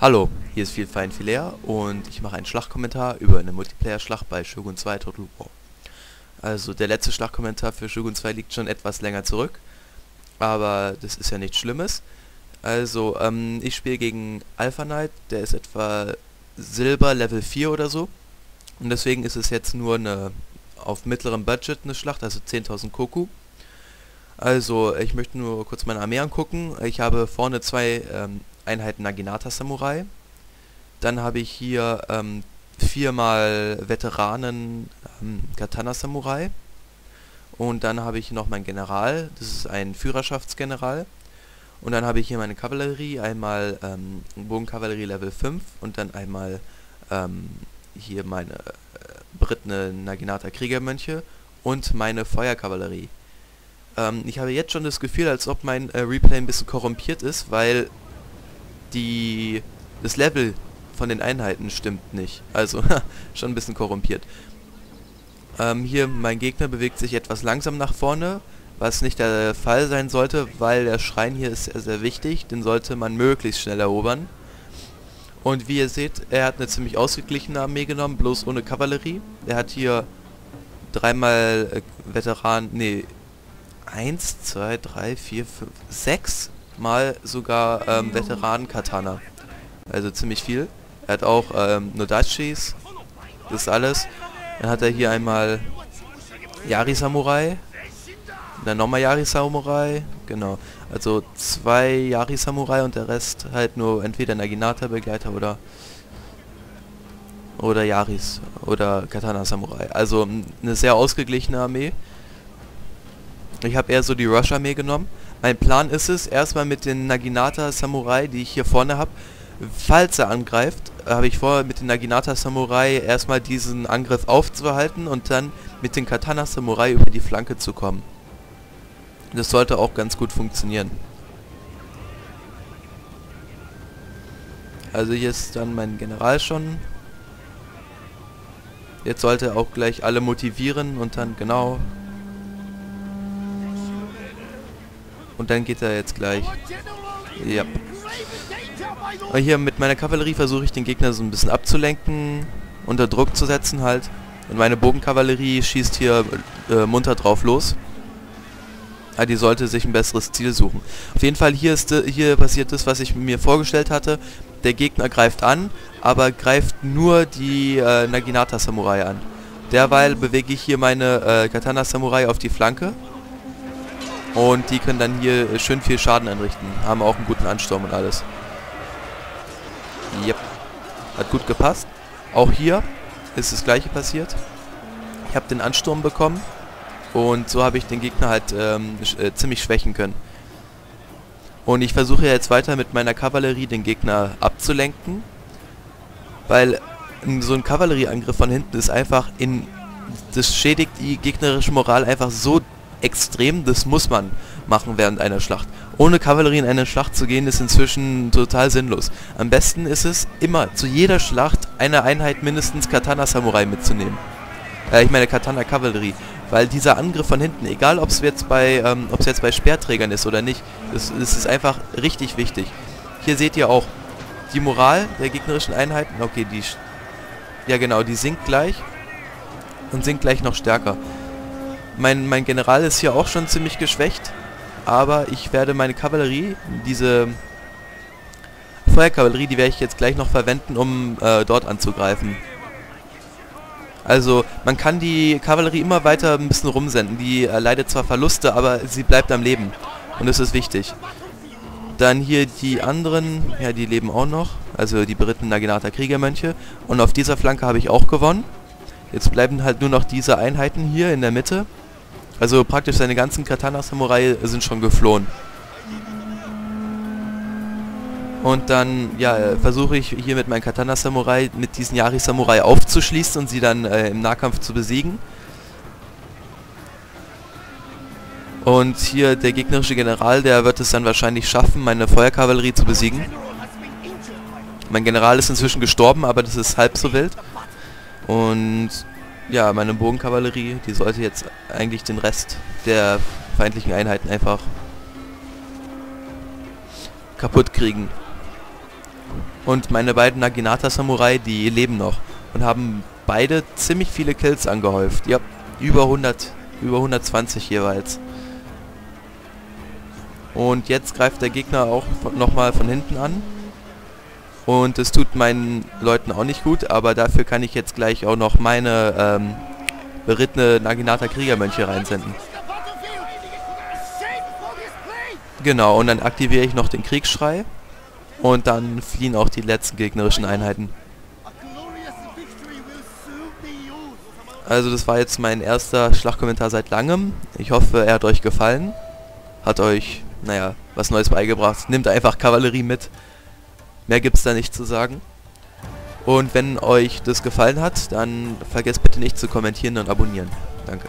Hallo, hier ist viel Fein Filair und ich mache einen Schlachtkommentar über eine Multiplayer-Schlacht bei Shogun 2 Total War. Also der letzte Schlachtkommentar für Shogun 2 liegt schon etwas länger zurück, aber das ist ja nichts Schlimmes. Also, ähm, ich spiele gegen Alpha Knight, der ist etwa Silber Level 4 oder so. Und deswegen ist es jetzt nur eine auf mittlerem Budget eine Schlacht, also 10.000 Koku. Also, ich möchte nur kurz meine Armee angucken. Ich habe vorne zwei ähm, Einheiten Naginata Samurai. Dann habe ich hier ähm, viermal Veteranen ähm, Katana Samurai. Und dann habe ich noch meinen General, das ist ein Führerschaftsgeneral. Und dann habe ich hier meine Kavallerie, einmal ähm, Bogenkavallerie Level 5 und dann einmal ähm, hier meine äh, Briten Naginata Kriegermönche und meine Feuerkavallerie. Ähm, ich habe jetzt schon das Gefühl, als ob mein äh, Replay ein bisschen korrumpiert ist, weil die das Level von den Einheiten stimmt nicht. Also schon ein bisschen korrumpiert. Ähm, hier mein Gegner bewegt sich etwas langsam nach vorne, was nicht der Fall sein sollte, weil der Schrein hier ist sehr, sehr wichtig. Den sollte man möglichst schnell erobern. Und wie ihr seht, er hat eine ziemlich ausgeglichene Armee genommen, bloß ohne Kavallerie. Er hat hier dreimal äh, Veteran, nee, eins, zwei, drei, vier, fünf, sechs Mal sogar ähm, Veteranen-Katana. Also ziemlich viel. Er hat auch ähm, Nodachis. Das ist alles. Dann hat er hier einmal Yari-Samurai. Dann nochmal Yari-Samurai. Genau. Also zwei Yari-Samurai und der Rest halt nur entweder Naginata-Begleiter oder oder Yaris oder Katana-Samurai. Also eine sehr ausgeglichene Armee. Ich habe eher so die Rush-Armee genommen. Mein Plan ist es, erstmal mit den Naginata Samurai, die ich hier vorne habe, falls er angreift, habe ich vor, mit den Naginata Samurai erstmal diesen Angriff aufzuhalten und dann mit den Katana Samurai über die Flanke zu kommen. Das sollte auch ganz gut funktionieren. Also hier ist dann mein General schon. Jetzt sollte er auch gleich alle motivieren und dann genau Und dann geht er jetzt gleich. Ja. Aber hier mit meiner Kavallerie versuche ich den Gegner so ein bisschen abzulenken, unter Druck zu setzen halt. Und meine Bogenkavallerie schießt hier äh, munter drauf los. Ah, die sollte sich ein besseres Ziel suchen. Auf jeden Fall hier ist hier passiert das, was ich mir vorgestellt hatte. Der Gegner greift an, aber greift nur die äh, Naginata Samurai an. Derweil bewege ich hier meine äh, Katana Samurai auf die Flanke und die können dann hier schön viel Schaden anrichten. Haben auch einen guten Ansturm und alles. Yep. Hat gut gepasst. Auch hier ist das gleiche passiert. Ich habe den Ansturm bekommen. Und so habe ich den Gegner halt ähm, sch äh, ziemlich schwächen können. Und ich versuche jetzt weiter mit meiner Kavallerie den Gegner abzulenken. Weil so ein Kavallerieangriff von hinten ist einfach in... Das schädigt die gegnerische Moral einfach so extrem, das muss man machen während einer Schlacht. Ohne Kavallerie in eine Schlacht zu gehen, ist inzwischen total sinnlos. Am besten ist es, immer zu jeder Schlacht eine Einheit mindestens Katana-Samurai mitzunehmen. Äh, ich meine Katana-Kavallerie. Weil dieser Angriff von hinten, egal ob es jetzt bei ähm, ob es jetzt bei Speerträgern ist oder nicht, das, das ist einfach richtig wichtig. Hier seht ihr auch die Moral der gegnerischen Einheiten. Okay, die... Ja genau, die sinkt gleich. Und sinkt gleich noch stärker. Mein, mein General ist hier auch schon ziemlich geschwächt. Aber ich werde meine Kavallerie, diese Feuerkavallerie, die werde ich jetzt gleich noch verwenden, um äh, dort anzugreifen. Also man kann die Kavallerie immer weiter ein bisschen rumsenden. Die erleidet zwar Verluste, aber sie bleibt am Leben. Und das ist wichtig. Dann hier die anderen, ja die leben auch noch. Also die Briten Naginata Kriegermönche. Und auf dieser Flanke habe ich auch gewonnen. Jetzt bleiben halt nur noch diese Einheiten hier in der Mitte. Also praktisch seine ganzen Katana-Samurai sind schon geflohen. Und dann, ja, versuche ich hier mit meinem Katana-Samurai mit diesen Yari-Samurai aufzuschließen und sie dann äh, im Nahkampf zu besiegen. Und hier der gegnerische General, der wird es dann wahrscheinlich schaffen, meine Feuerkavallerie zu besiegen. Mein General ist inzwischen gestorben, aber das ist halb so wild. Und ja, meine Bogenkavallerie, die sollte jetzt eigentlich den Rest der feindlichen Einheiten einfach kaputt kriegen. Und meine beiden Naginata Samurai, die leben noch und haben beide ziemlich viele Kills angehäuft. Ja, über 100, über 120 jeweils. Und jetzt greift der Gegner auch nochmal von hinten an. Und es tut meinen Leuten auch nicht gut, aber dafür kann ich jetzt gleich auch noch meine ähm, berittene Naginata Kriegermönche reinsenden. Genau, und dann aktiviere ich noch den Kriegsschrei. Und dann fliehen auch die letzten gegnerischen Einheiten. Also das war jetzt mein erster Schlachtkommentar seit langem. Ich hoffe, er hat euch gefallen. Hat euch, naja, was Neues beigebracht. Nehmt einfach Kavallerie mit. Mehr gibt es da nicht zu sagen. Und wenn euch das gefallen hat, dann vergesst bitte nicht zu kommentieren und abonnieren. Danke.